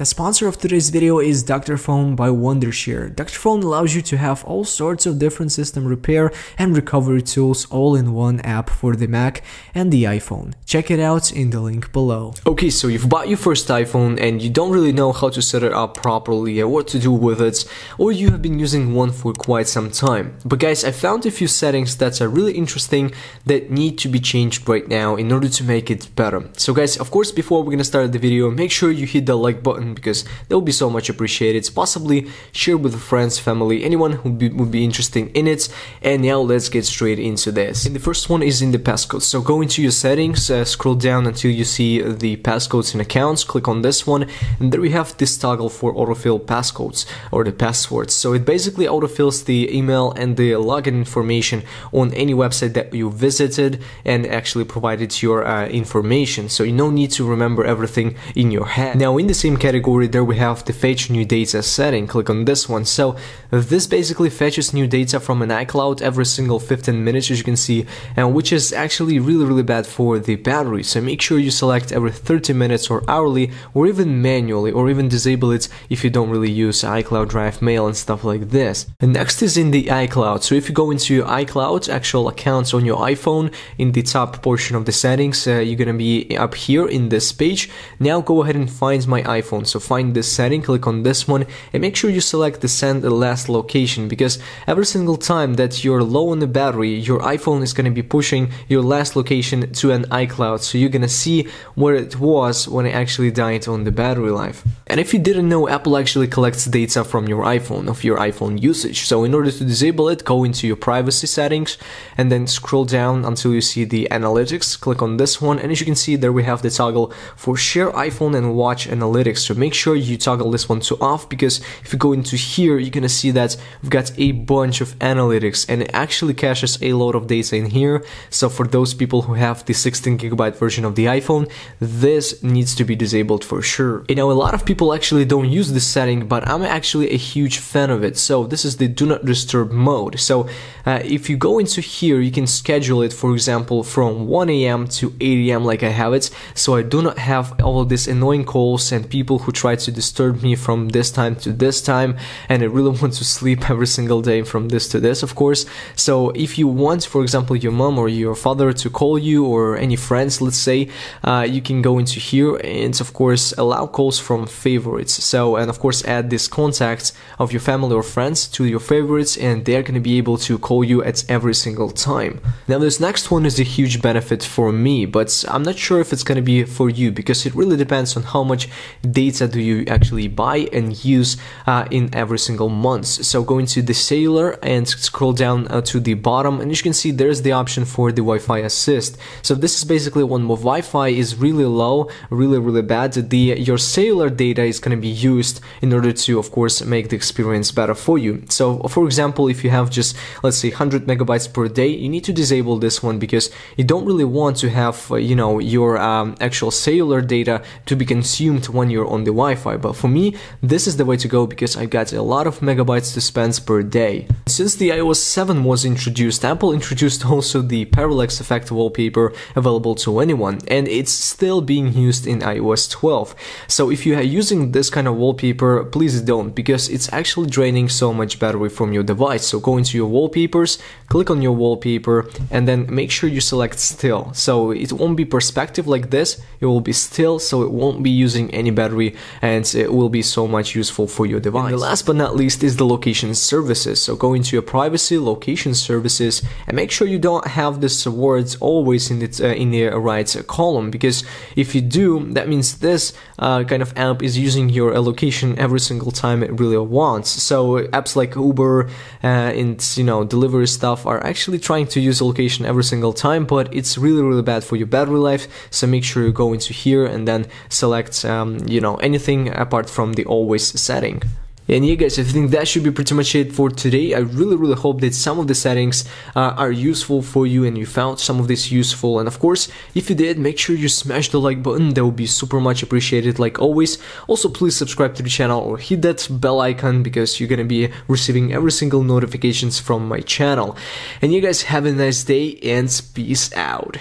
The sponsor of today's video is Dr. Fone by Wondershare. Dr. Fone allows you to have all sorts of different system repair and recovery tools all in one app for the Mac and the iPhone. Check it out in the link below. Okay, so you've bought your first iPhone and you don't really know how to set it up properly or what to do with it, or you have been using one for quite some time. But guys, I found a few settings that are really interesting that need to be changed right now in order to make it better. So guys, of course, before we're gonna start the video, make sure you hit the like button because that would be so much appreciated. Possibly share with friends, family, anyone who be, would be interested in it. And now let's get straight into this. And the first one is in the passcode. So go into your settings, uh, scroll down until you see the passcodes and accounts, click on this one, and there we have this toggle for autofill passcodes or the passwords. So it basically autofills the email and the login information on any website that you visited and actually provided your uh, information. So you don't need to remember everything in your head. Now in the same category category there we have the fetch new data setting. Click on this one. So this basically fetches new data from an iCloud every single 15 minutes as you can see and which is actually really really bad for the battery. So make sure you select every 30 minutes or hourly or even manually or even disable it if you don't really use iCloud Drive Mail and stuff like this. And next is in the iCloud. So if you go into your iCloud actual accounts on your iPhone in the top portion of the settings uh, you're gonna be up here in this page. Now go ahead and find my iPhone so find this setting, click on this one and make sure you select the send the last location because every single time that you're low on the battery, your iPhone is going to be pushing your last location to an iCloud. So you're going to see where it was when it actually died on the battery life. And if you didn't know, Apple actually collects data from your iPhone, of your iPhone usage. So in order to disable it, go into your privacy settings and then scroll down until you see the analytics. Click on this one. And as you can see, there we have the toggle for share iPhone and watch analytics. So make sure you toggle this one to off because if you go into here, you're gonna see that we've got a bunch of analytics and it actually caches a lot of data in here. So for those people who have the 16 gigabyte version of the iPhone, this needs to be disabled for sure. You know, a lot of people actually don't use this setting, but I'm actually a huge fan of it. So this is the do not disturb mode. So uh, if you go into here, you can schedule it, for example, from 1 a.m. to 8 a.m. like I have it. So I do not have all these annoying calls and people who try to disturb me from this time to this time and I really want to sleep every single day from this to this of course. So if you want for example your mom or your father to call you or any friends let's say uh, you can go into here and of course allow calls from favorites. So and of course add this contact of your family or friends to your favorites and they're to be able to call you at every single time. Now this next one is a huge benefit for me but I'm not sure if it's to be for you because it really depends on how much data pizza do you actually buy and use uh, in every single month. So go into the cellular and scroll down uh, to the bottom and you can see there's the option for the Wi-Fi assist. So this is basically when Wi-Fi is really low, really really bad, the your cellular data is going to be used in order to of course make the experience better for you. So for example if you have just let's say 100 megabytes per day you need to disable this one because you don't really want to have uh, you know your um, actual cellular data to be consumed when you're on the the Wi-Fi, but for me, this is the way to go because I got a lot of megabytes to spend per day. Since the iOS 7 was introduced, Apple introduced also the parallax effect wallpaper available to anyone, and it's still being used in iOS 12. So if you are using this kind of wallpaper, please don't, because it's actually draining so much battery from your device. So go into your wallpapers, click on your wallpaper, and then make sure you select still. So it won't be perspective like this, it will be still, so it won't be using any battery and it will be so much useful for your device. And the last but not least is the location services. So go into your privacy, location services, and make sure you don't have this words always in the, uh, in the right column because if you do, that means this uh, kind of app is using your location every single time it really wants. So apps like Uber uh, and you know delivery stuff are actually trying to use location every single time, but it's really really bad for your battery life. So make sure you go into here and then select um, you know anything apart from the always setting. And yeah guys, I think that should be pretty much it for today. I really really hope that some of the settings uh, are useful for you and you found some of this useful. And of course, if you did, make sure you smash the like button. That would be super much appreciated like always. Also, please subscribe to the channel or hit that bell icon because you're gonna be receiving every single notifications from my channel. And you guys have a nice day and peace out.